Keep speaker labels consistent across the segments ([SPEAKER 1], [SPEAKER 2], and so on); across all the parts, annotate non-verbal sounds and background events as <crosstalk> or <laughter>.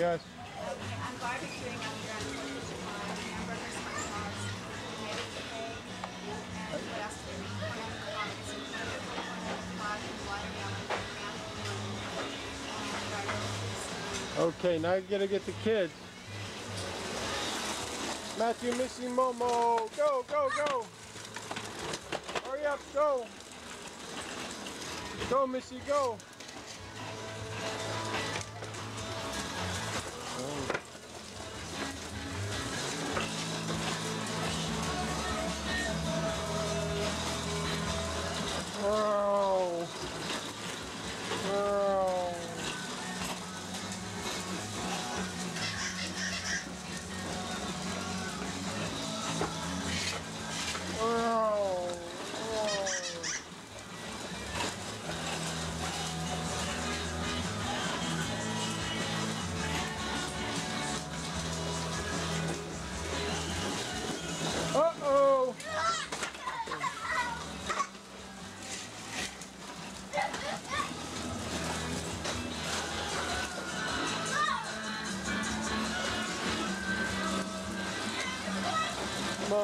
[SPEAKER 1] Yes.
[SPEAKER 2] Okay, I'm barbecuing on the
[SPEAKER 1] Okay, now you gotta get the kids. Matthew, Missy, Momo, go, go, go! Hurry up, go! Go, Missy, go!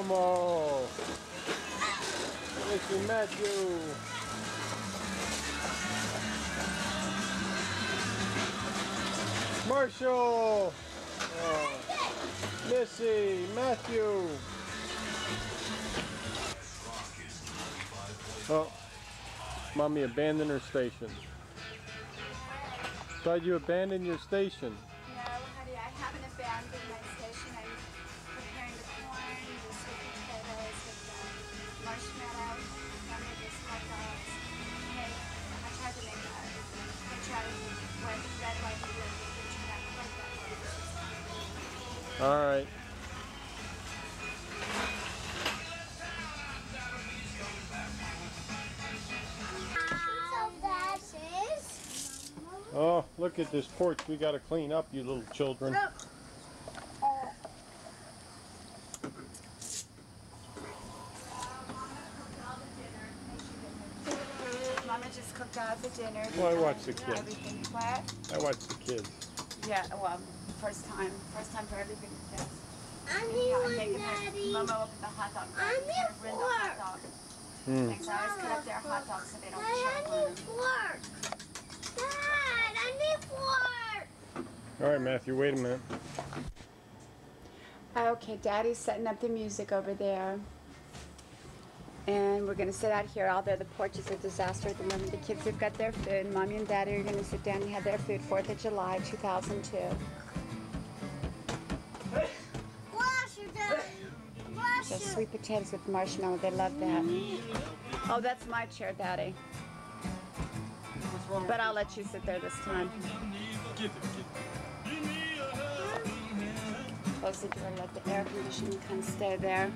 [SPEAKER 1] Momo! Missy Matthew! Marshall! Oh. Missy! Matthew! Oh, mommy abandoned her station. Thought you abandoned your station. All right. Oh, look at this porch. We got to clean up, you little children. Oh.
[SPEAKER 2] Mama just cooked all the dinner.
[SPEAKER 1] Well, I watched the kids.
[SPEAKER 2] Everything what?
[SPEAKER 1] I watch the kids.
[SPEAKER 2] Yeah, well, first time. First time for everything. Yes.
[SPEAKER 3] I
[SPEAKER 2] Yeah,
[SPEAKER 3] need
[SPEAKER 2] I'm making her,
[SPEAKER 3] Daddy.
[SPEAKER 2] Mama opened the hot dog.
[SPEAKER 3] I need
[SPEAKER 2] Her brindle hot dog.
[SPEAKER 1] Hmm.
[SPEAKER 2] Thanks. I always cut up their hot dogs so they don't
[SPEAKER 3] Dad, I
[SPEAKER 2] choke on
[SPEAKER 3] need
[SPEAKER 2] them.
[SPEAKER 3] fork. Dad, I need fork.
[SPEAKER 1] All right, Matthew, wait a minute.
[SPEAKER 2] Okay, Daddy's setting up the music over there. And we're gonna sit out here, although the porch is a disaster at the moment. The kids have got their food. Mommy and Daddy are gonna sit down and have their food. 4th of July, 2002.
[SPEAKER 3] Bless you, Dad. Bless
[SPEAKER 2] Just sweet potatoes with marshmallow. They love that. Oh, that's my chair, Daddy. But I'll let you sit there this time. Close the door, let the air conditioning kind of stay there.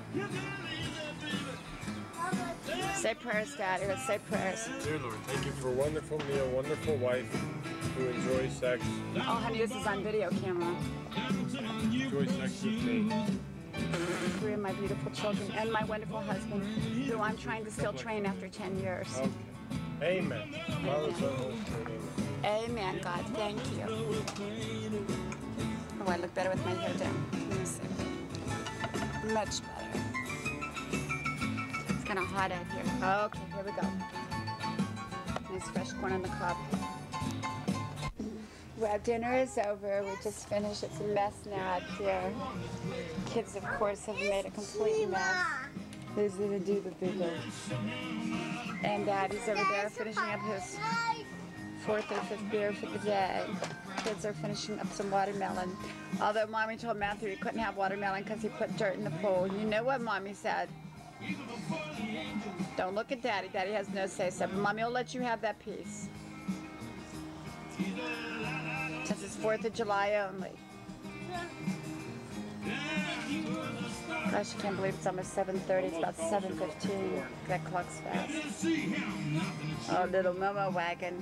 [SPEAKER 2] Say prayers, Daddy. Let's say prayers.
[SPEAKER 1] Dear Lord, thank you for a wonderful meal, wonderful wife who enjoys sex,
[SPEAKER 2] Oh, honey, this is on video camera.
[SPEAKER 1] enjoys sex with me.
[SPEAKER 2] Three of my beautiful children and my wonderful husband, who I'm trying to still train after 10 years.
[SPEAKER 1] Okay. Amen. Father, Son, Holy Spirit, amen.
[SPEAKER 2] Amen, God. Thank you. Oh, I look better with my hair down. Let me see. Much better. Kind of hot out here. Okay, here we go. Nice fresh corn on the cob. Well, dinner is over. We just finished. It's a mess now out here. Kids, of course, have made a complete mess. Who's gonna do the bigger? And Daddy's over there finishing up his fourth or fifth beer for the day. Kids are finishing up some watermelon. Although mommy told Matthew he couldn't have watermelon because he put dirt in the pool. You know what mommy said? Don't look at daddy. Daddy has no say so. Mommy will let you have that piece. Since it's 4th of July only. Gosh, I can't believe it's almost 7.30. It's about 7.15. That clock's fast. Oh, little Momo wagon.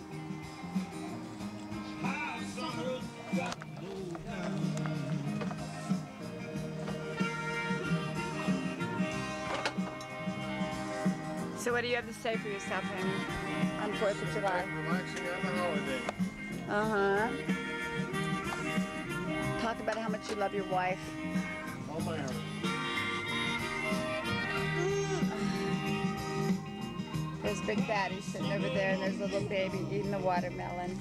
[SPEAKER 2] So what do you have to say for yourself, honey, on 4th of July?
[SPEAKER 1] Relaxing on the holiday.
[SPEAKER 2] Uh-huh. talk about how much you love your wife. <sighs>
[SPEAKER 1] Oh man.
[SPEAKER 2] There's Big Daddy sitting over there, and there's a little baby eating the watermelon.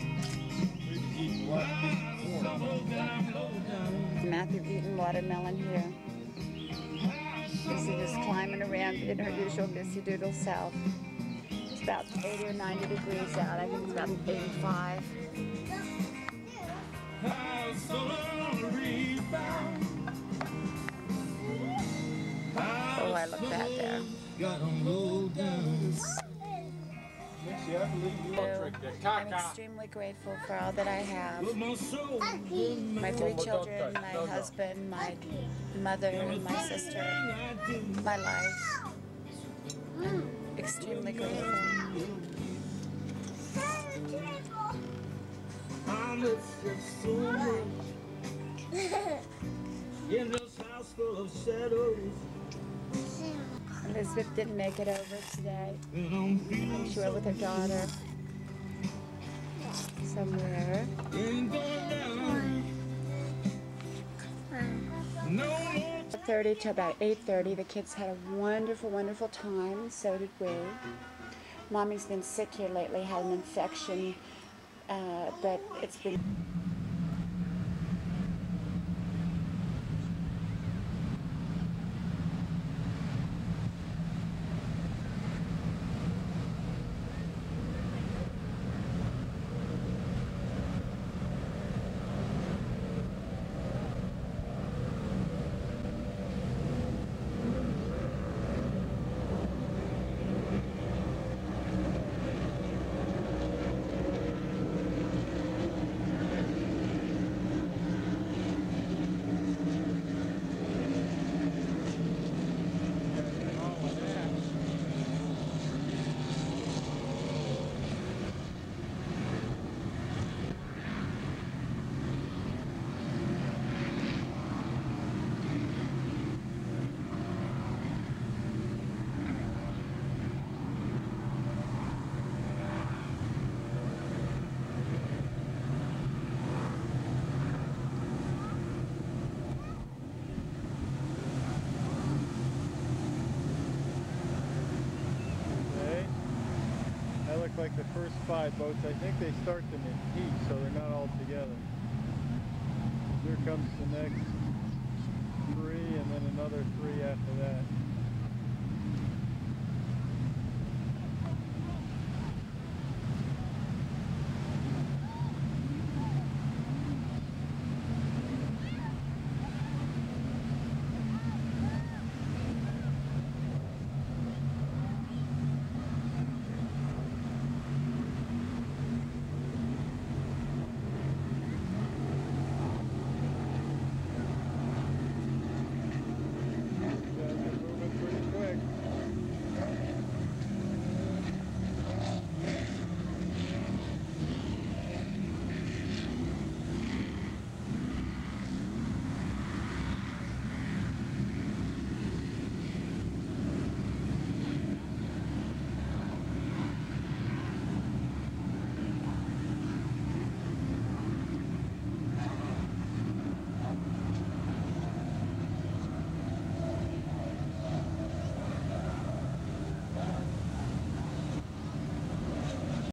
[SPEAKER 2] Matthew eating watermelon here. Izzy is climbing around in her usual Missy Doodle self. It's about 80 or 90 degrees out. I think it's about 85. Oh, I look bad there.
[SPEAKER 1] Missy, I believe you will drink that
[SPEAKER 2] I'm extremely grateful for all that I have. My three children, my husband, my mother, my sister, my life. Extremely grateful. <laughs>
[SPEAKER 4] In this house full of shadows,
[SPEAKER 2] Elizabeth didn't make it over today.
[SPEAKER 4] feeling
[SPEAKER 2] I'm sure with her daughter somewhere.
[SPEAKER 4] ain't going down. No more
[SPEAKER 2] 30 to about 8.30. The kids had a wonderful, wonderful time. So did we. Mommy's been sick here lately, had an infection, uh, but it's been
[SPEAKER 1] Okay. That look like the first five boats. I think they start them in heat, so they're not all together. Here comes the next three, and then another three after that.